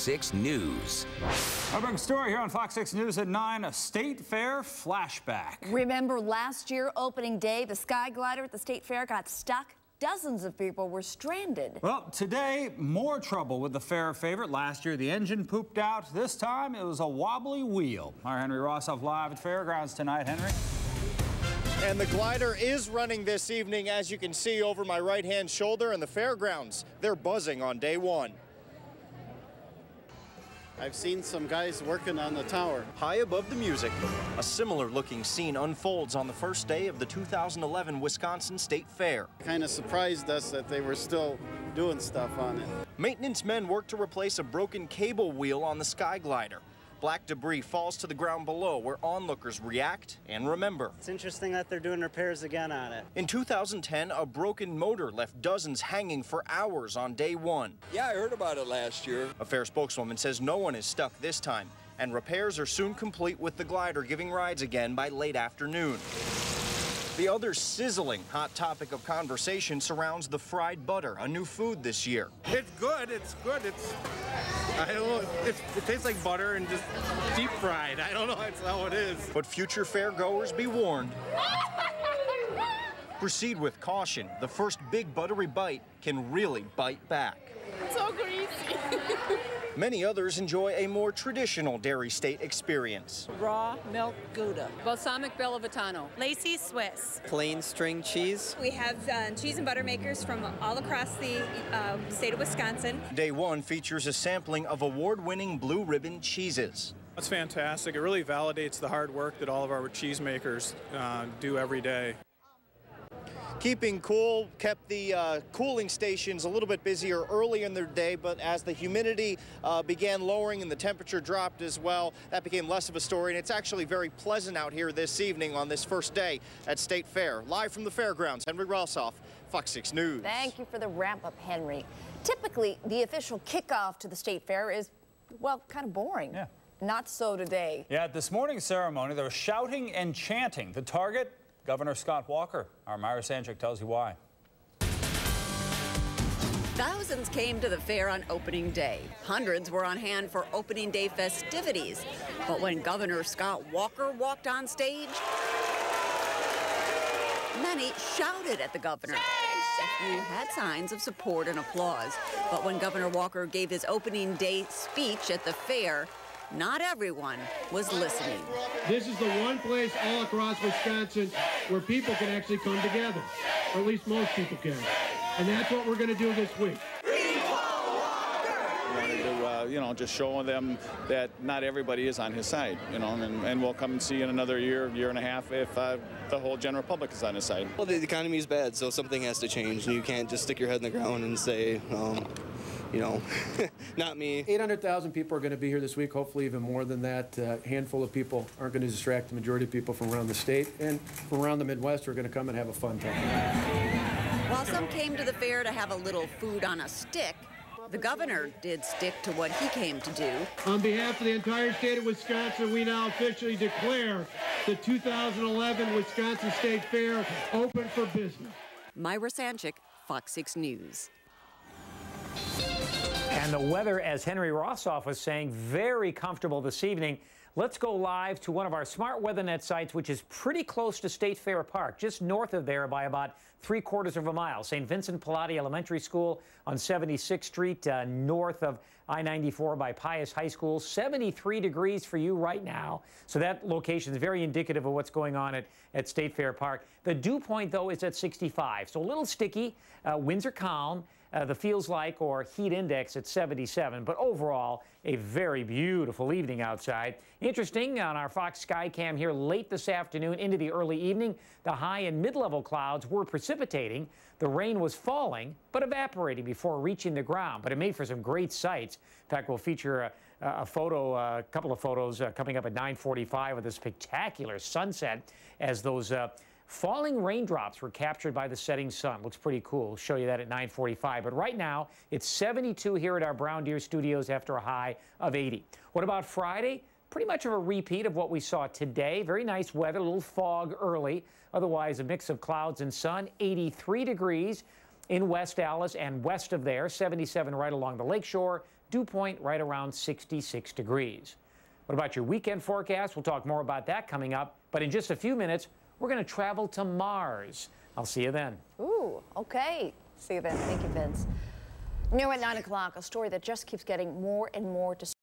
6 News. Our big story here on Fox 6 News at 9, a state fair flashback. Remember last year, opening day, the Sky Glider at the state fair got stuck dozens of people were stranded. Well, today, more trouble with the fair favorite. Last year, the engine pooped out. This time, it was a wobbly wheel. Our Henry Rosoff live at Fairgrounds tonight. Henry? And the glider is running this evening, as you can see over my right-hand shoulder, and the fairgrounds, they're buzzing on day one. I've seen some guys working on the tower. High above the music, a similar looking scene unfolds on the first day of the 2011 Wisconsin State Fair. Kind of surprised us that they were still doing stuff on it. Maintenance men work to replace a broken cable wheel on the Sky Glider. Black debris falls to the ground below where onlookers react and remember. It's interesting that they're doing repairs again on it. In 2010, a broken motor left dozens hanging for hours on day one. Yeah, I heard about it last year. A fair spokeswoman says no one is stuck this time, and repairs are soon complete with the glider giving rides again by late afternoon. The other sizzling hot topic of conversation surrounds the fried butter, a new food this year. It's good. It's good. It's I don't know. It's, it tastes like butter and just deep fried. I don't know. That's how it is. But future fairgoers be warned. Proceed with caution. The first big buttery bite can really bite back. So greasy. Many others enjoy a more traditional Dairy State experience. Raw milk Gouda. Balsamic Bellavitano. Lacy Swiss. Plain string cheese. We have uh, cheese and butter makers from all across the uh, state of Wisconsin. Day one features a sampling of award-winning blue ribbon cheeses. That's fantastic. It really validates the hard work that all of our cheesemakers uh, do every day. Keeping cool kept the uh, cooling stations a little bit busier early in their day, but as the humidity uh, began lowering and the temperature dropped as well, that became less of a story. And it's actually very pleasant out here this evening on this first day at State Fair. Live from the fairgrounds, Henry Rosoff, Fox 6 News. Thank you for the wrap up, Henry. Typically, the official kickoff to the State Fair is, well, kind of boring. Yeah. Not so today. Yeah, at this morning's ceremony, there was shouting and chanting. The target, Governor Scott Walker. Our Myra Sanchick tells you why. Thousands came to the fair on opening day. Hundreds were on hand for opening day festivities. But when Governor Scott Walker walked on stage, many shouted at the governor. Few had signs of support and applause. But when Governor Walker gave his opening day speech at the fair, not everyone was listening. This is the one place all across Wisconsin where people can actually come together, or at least most people can. And that's what we're going to do this week. to, uh, you know, just showing them that not everybody is on his side, you know, and, and we'll come and see in another year, year and a half if uh, the whole general public is on his side. Well, the economy is bad, so something has to change, and you can't just stick your head in the ground and say, um, you know, not me. 800,000 people are going to be here this week, hopefully even more than that. Uh, a handful of people aren't going to distract the majority of people from around the state, and from around the Midwest are going to come and have a fun time. While some came to the fair to have a little food on a stick, the governor did stick to what he came to do. On behalf of the entire state of Wisconsin, we now officially declare the 2011 Wisconsin State Fair open for business. Myra Sanchick, Fox 6 News. And the weather, as Henry Rosoff was saying, very comfortable this evening. Let's go live to one of our smart WeatherNet sites, which is pretty close to State Fair Park, just north of there by about three quarters of a mile. St. Vincent Pallotti Elementary School on 76th Street, uh, north of I-94 by Pius High School. 73 degrees for you right now. So that location is very indicative of what's going on at, at State Fair Park. The dew point, though, is at 65. So a little sticky. Uh, winds are calm. Uh, the feels like or heat index at 77, but overall a very beautiful evening outside. Interesting on our Fox Skycam here late this afternoon into the early evening, the high and mid-level clouds were precipitating. The rain was falling, but evaporating before reaching the ground. But it made for some great sights. In fact, we'll feature a, a photo, a couple of photos uh, coming up at 9:45 of the spectacular sunset as those. Uh, Falling raindrops were captured by the setting sun. Looks pretty cool. We'll show you that at 945. But right now, it's 72 here at our Brown Deer studios after a high of 80. What about Friday? Pretty much of a repeat of what we saw today. Very nice weather, a little fog early. Otherwise, a mix of clouds and sun. 83 degrees in West Allis and west of there. 77 right along the lakeshore. Dew point right around 66 degrees. What about your weekend forecast? We'll talk more about that coming up. But in just a few minutes, we're going to travel to Mars. I'll see you then. Ooh, okay. See you then. Thank you, Vince. New at 9 o'clock, a story that just keeps getting more and more